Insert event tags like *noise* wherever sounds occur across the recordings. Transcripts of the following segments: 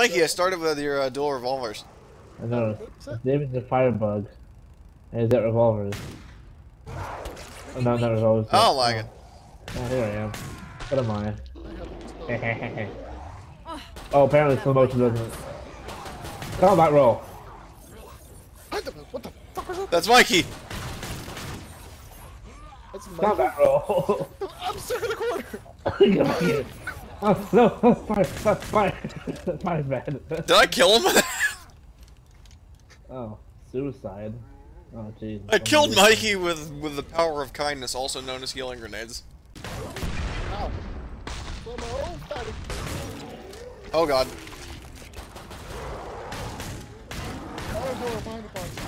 Mikey, I started with your uh, dual revolvers. I know. David's a firebug. And he's got revolvers. Oh, no, not revolvers. I don't like it. Oh, here I am. What am I? *laughs* oh, apparently slow motion doesn't. Combat roll. What the, what the fuck was that? That's Mikey. That's Combat roll. *laughs* I'm stuck in the corner. *laughs* Come on, get it. Oh, no, oh, fire, fire, fire. Fire's bad. Did I kill him? *laughs* oh, suicide. Oh, jeez. I killed Mikey with with the power of kindness, also known as healing grenades. Ow. Oh. Oh god. Oh, no, behind the box.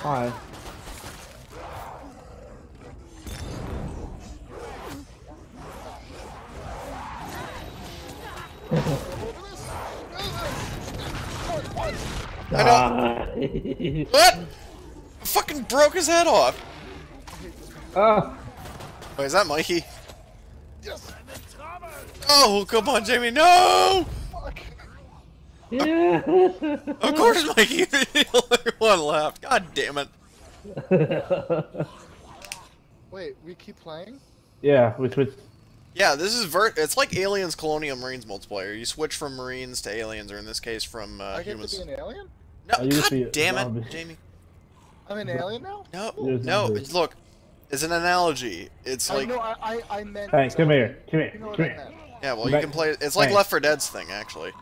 Hi. I know. What? I fucking broke his head off. Ah. Wait, is that Mikey? Yes. Oh, come on, Jamie, no! Fuck. Yeah. Of course, Mikey. *laughs* Only one left. God damn it. *laughs* Wait, we keep playing? yeah, we switched. Yeah, this is ver. It's like Aliens Colonial Marines multiplayer. You switch from Marines to Aliens, or in this case, from uh, I get humans. to be an alien? No, you just be God a damn zombie. it, Jamie. I'm an alien now? No, You're no. it's- Look, it's an analogy. It's like, know, I, I, I meant... Hey, come here, come here, You know come here. yeah. Well, Come you back. can play. It's like Hey. Left 4 Dead's thing, actually.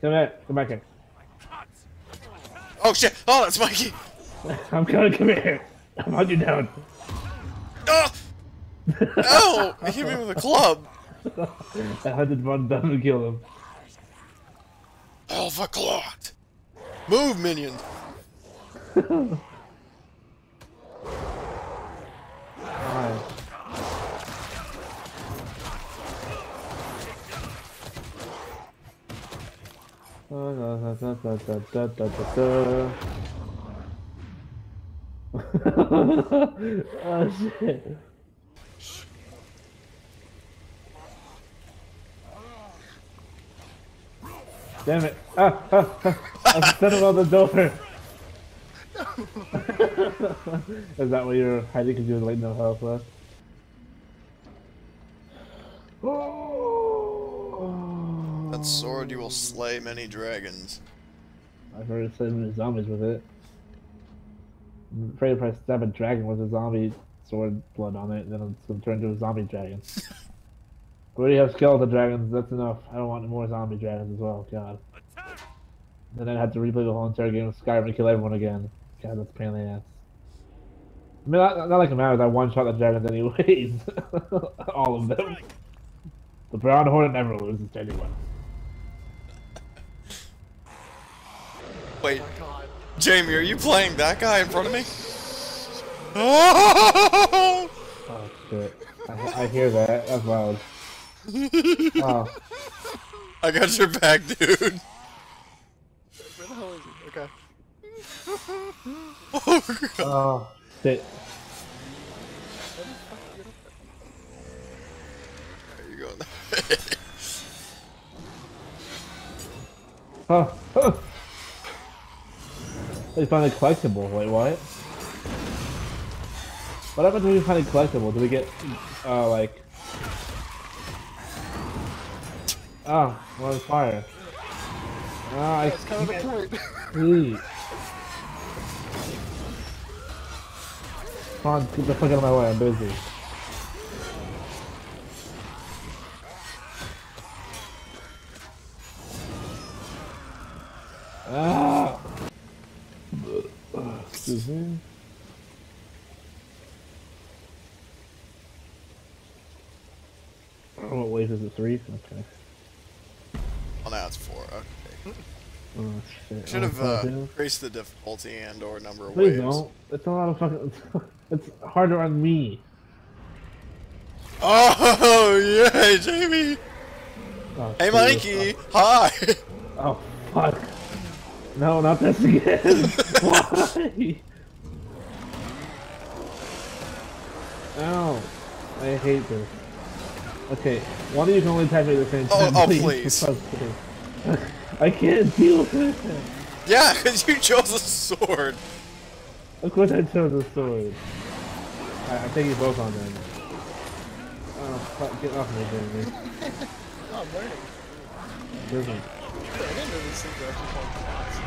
Come here, come back here. Oh shit! Oh, that's Mikey. *laughs* I'm coming, come here. I'm on you down. Oh! *laughs* He hit me with a club! I had to run down to kill him? Alpha Clot! Move, minions! *laughs* oh shit. Damn it. Ah, ah, ah. I'm standing on the door. *laughs* Is that what you're hiding because you have like no health left? Oh. That sword you will slay many dragons. I've heard so many zombies with it. I'm afraid if I stab a dragon with a zombie sword blood on it, then it's gonna turn into a zombie dragon. *laughs* we already have skeleton dragons, that's enough. I don't want more zombie dragons as well, god. Then I'd have to replay the whole entire game of Skyrim and kill everyone again. God, that's a pain in the ass. I mean, not, not like it matters, I one shot the dragons anyways. *laughs* All of them. The Brown Hornet never loses to anyone. Wait, Oh. Jamie, are you playing that guy in front of me? Oh! Oh shit. I, I hear that. That's loud. Oh. *laughs* I got your back, dude. Where the hell is he? Okay. *laughs* Oh, God. Oh. Shit. There you go. *laughs* Oh. oh. They found a collectible. Wait, what? What happens when we find a collectible? Do we get, uh, like... Oh, we're on fire. Ah, I That's kind of the point. Come on, get the fuck out of my way, I'm busy. Ah! Excuse me. Oh, what wave is it? Three? Okay. Oh, shit. Should have Oh, uh, increased the difficulty and or number of Please waves. don't. It's a lot of fucking. *laughs* It's harder on me. Oh, *laughs* yeah, Jamie! Oh, Hey. Mikey! Hi! Oh, fuck. No, not this again. *laughs* Why? Ow. I hate this. Okay, one of you can only me at the same Oh, oh, please. please. For fuck's sake. I can't deal with it. Yeah, *laughs* because you chose a sword. Of course I chose the sword. I, I think you both on them. Oh, fuck, get off me, Jamie. *laughs* Oh, I'm learning. Listen. I didn't know these things are actually called class.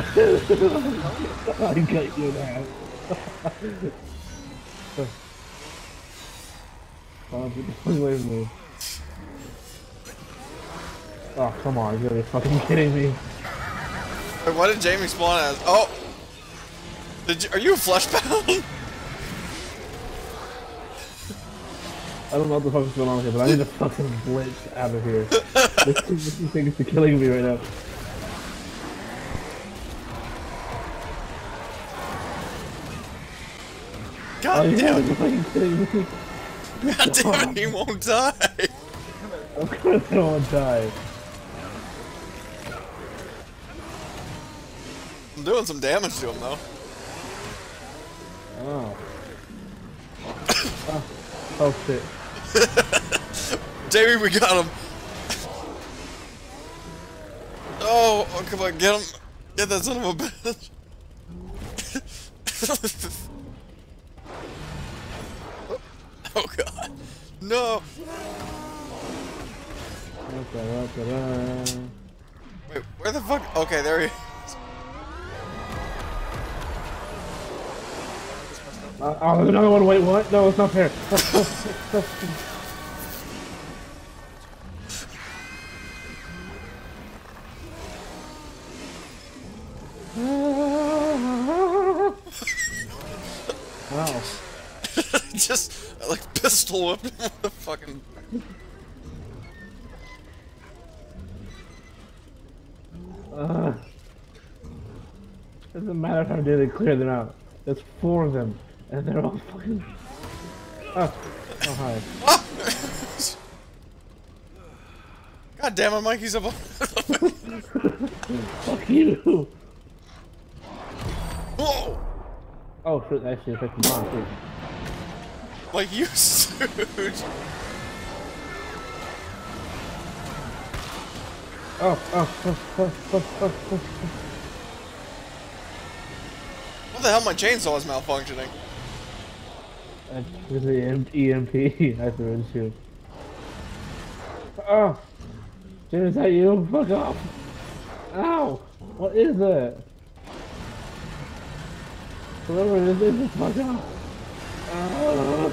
*laughs* I got you now. Oh, get the fuck away. Oh, come on, you gotta be fucking kidding me. Wait, what did Jamie spawn as? Oh! Did you, are you a flesh pound? *laughs* I don't know what the fuck is going on here, but I need to fucking blitz out of here. this, this thing is killing me right now. Oh, God you damn it! fucking kidding me. God damn it! He won't die. Of course I won't die. I'm doing some damage to him though. Oh. oh. *coughs* Oh shit. *laughs* Jamie, we got him. Oh, oh, come on, get him. Get that son of a bitch. *laughs* *laughs* oh god. No. Wait, where the fuck? Okay, there he is. Uh, oh, there's another one. Wait, what? No, it's not fair. *laughs* *laughs* Wow. Just like pistol whipped the *laughs* fucking. Uh, doesn't matter how did they clear them out. There's four of them, and they're all fucking. Oh, oh hi. Ah! God damn it, Mikey's up. *laughs* Fuck you. Whoa! Oh shit! Actually, affected mine too. Like you *laughs* stooge. Oh, oh, oh, oh, oh, oh, oh, oh. What the hell? My chainsaw is malfunctioning. That's because the EMP I threw into. Oh! Jim, is that you? Fuck off! Ow! What is that? Whatever it is, it's fuck off! Ow.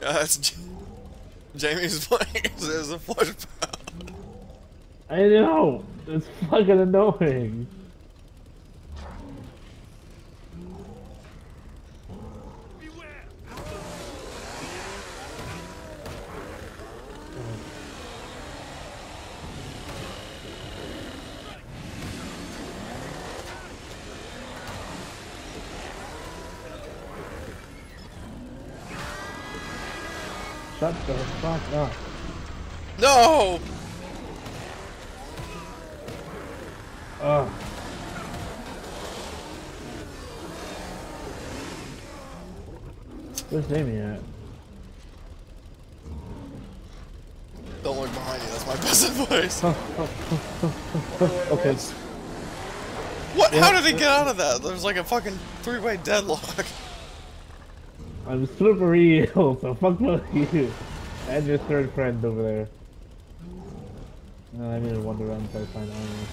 That's Jamie's playing as a flesh pound. I know! It's fucking annoying! Shut the fuck up. No! Ugh. Where's Jamie at? Don't look behind you, that's my *laughs* best advice. *laughs* Okay. What? How did he get out of that? There's like a fucking three-way deadlock. *laughs* I'm slippery *laughs* so fuck *laughs* you. And your third friend over there. No, I need to wander around until I find armor.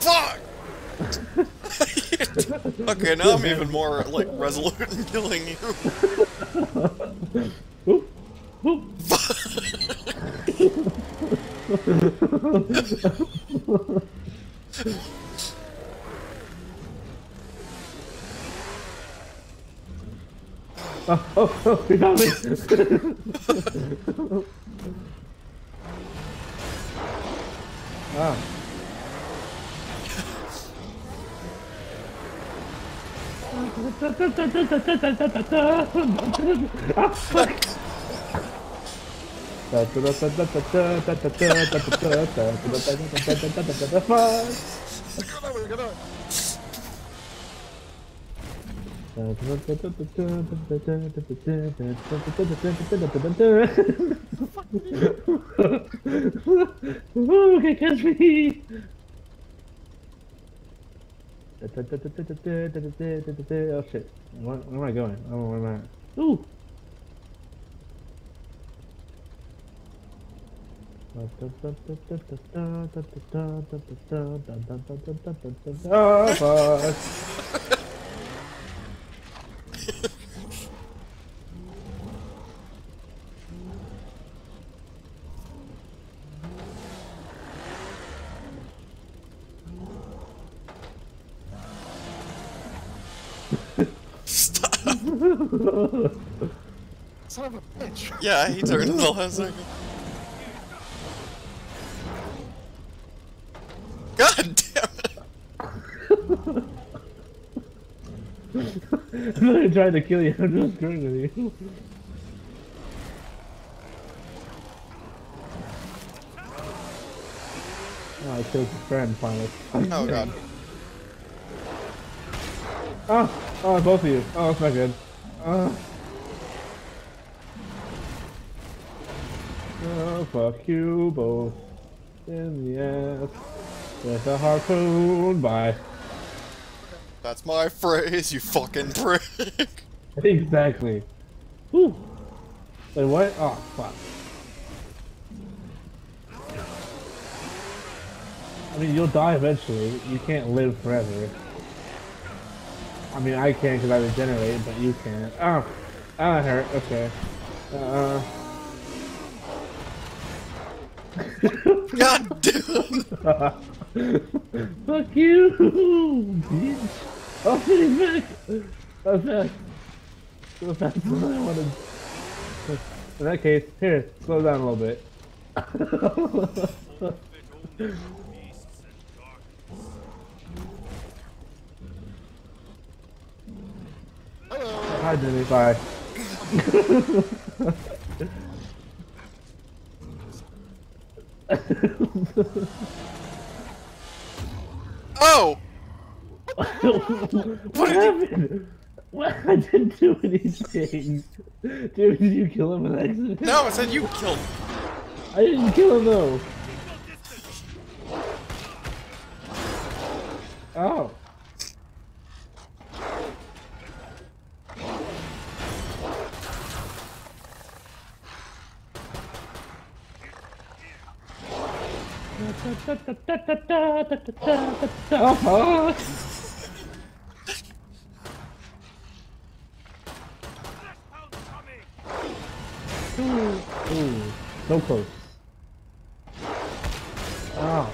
Fuck! Okay, now I'm even more like resolute in killing you. Oh, oh, oh, he got me! ah. Ooh, okay, catch me! Oh shit. Where, where am I going? Oh, where I'm at. Ooh! *laughs* Oh, fuck. Son of a bitch. Yeah, he turned in the last second. God damn it! *laughs* I'm not even trying to kill you, I'm just screwing with you. Oh, I killed his friend finally. Oh god. Oh, *laughs* oh, both of you. Oh, that's not good. Oh. Oh, fuck you both. In the ass. With a harpoon. Bye. That's my phrase, you fucking prick. *laughs* Exactly. Whew. Wait, what? Oh, fuck. I mean, you'll die eventually. You can't live forever. I mean, I can't because I regenerate, but you can't. Oh, oh, that hurt. Okay. Uh. God damn. *laughs* Fuck you, bitch. Oh, he's back. Fast. So fast as I wanted. In that case, here, slow down a little bit. *laughs* Hello. Hi, Jimmy. Bye. *laughs* Oh! *laughs* what happened? What? I didn't do anything. Dude, did you kill him with accident? No, I said you killed. him. I didn't kill him though. Oh. Oh. Ooh, ooh, so close. Oh,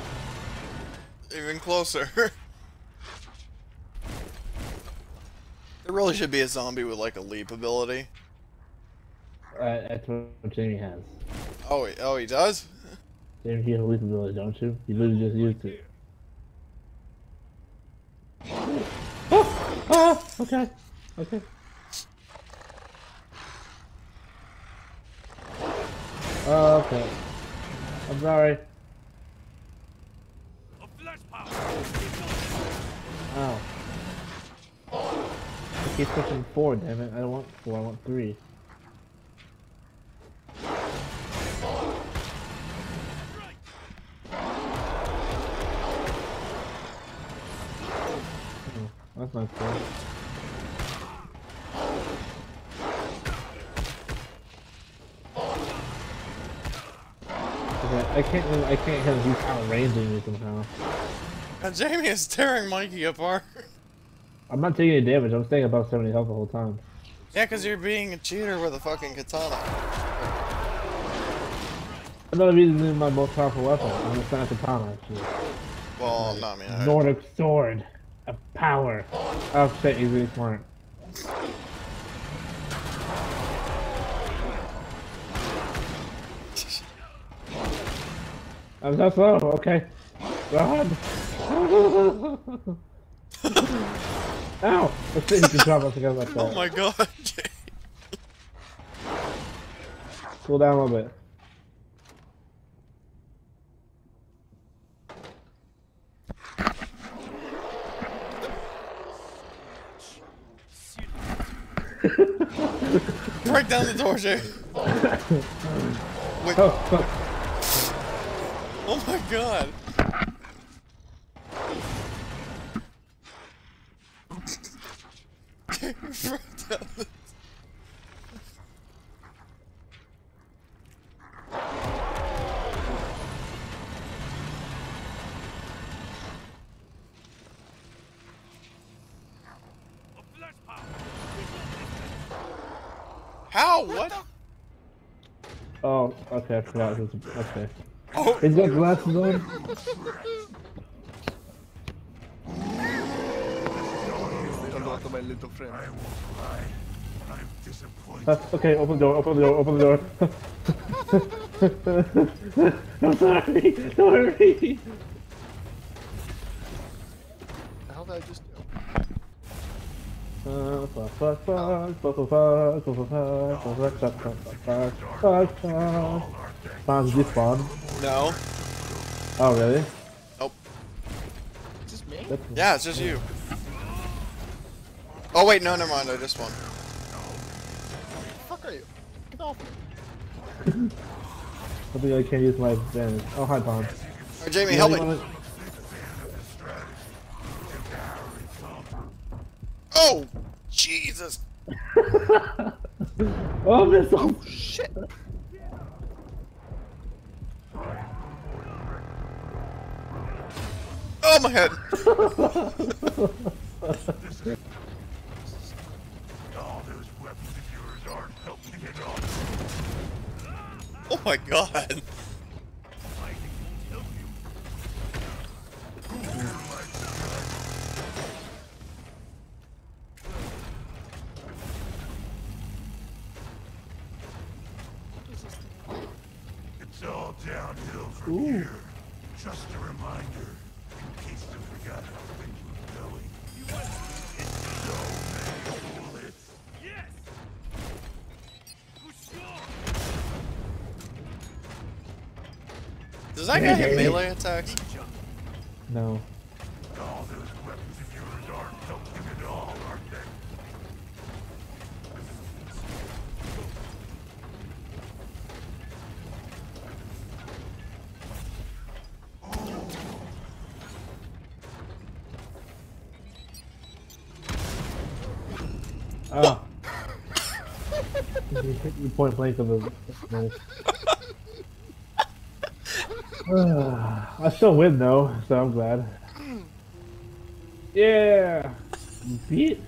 Even closer. there really should be a zombie with like a leap ability. uh, that's what Jamie has. Oh, he, oh, he does? Jamie, you have a leap ability, don't you? You literally just used it. Oh, oh, okay, okay. Oh, okay. I'm sorry. Ow. I keep pushing four, damn it. I don't want four, I want three. That's not cool. Okay, I can't. I can't have you outranging me somehow. And Jamie is tearing Mikey apart. I'm not taking any damage. I'm staying above 70 health the whole time. Yeah, because you're being a cheater with a fucking katana. Another reason is my most powerful weapon. I'm a Santa Katana, actually. Well, not me. Nordic sword of power. Oh shit, he's really smart. I'm so slow, okay. Run! *laughs* Ow! Let's see if you can drop. I forgot about that. Oh my god. Cool down a little bit. Break down the door, Jay. *laughs* Wait. Oh, fuck. Oh my god. Broke down the- How? What? Oh, okay, I forgot. It was, okay. Oh, He's got glasses on. My little friend. Uh, okay, open the door, open the door, open the door. I'm sorry, sorry. Spawn, did you spawn? no. Oh, really? Nope. Is this me? That's Yeah, it's just you. Oh wait, no, never mind. I just won. fuck are you? Get off me. I think I can't use my advantage. Oh, hi, Bond. Alright, Jamie, help me. Oh, Jesus. *laughs* Oh, missile! Oh, shit! Oh, my head. *laughs* Oh my god. Downhill from here. Just a reminder, in case you forgot how things were going. It's so many bullets. Does that guy have melee attacks? No. All those weapons of yours aren't helping Ah. you *laughs* point blank of the. *sighs* Ah, I still win though, so I'm glad. Yeah, bitch.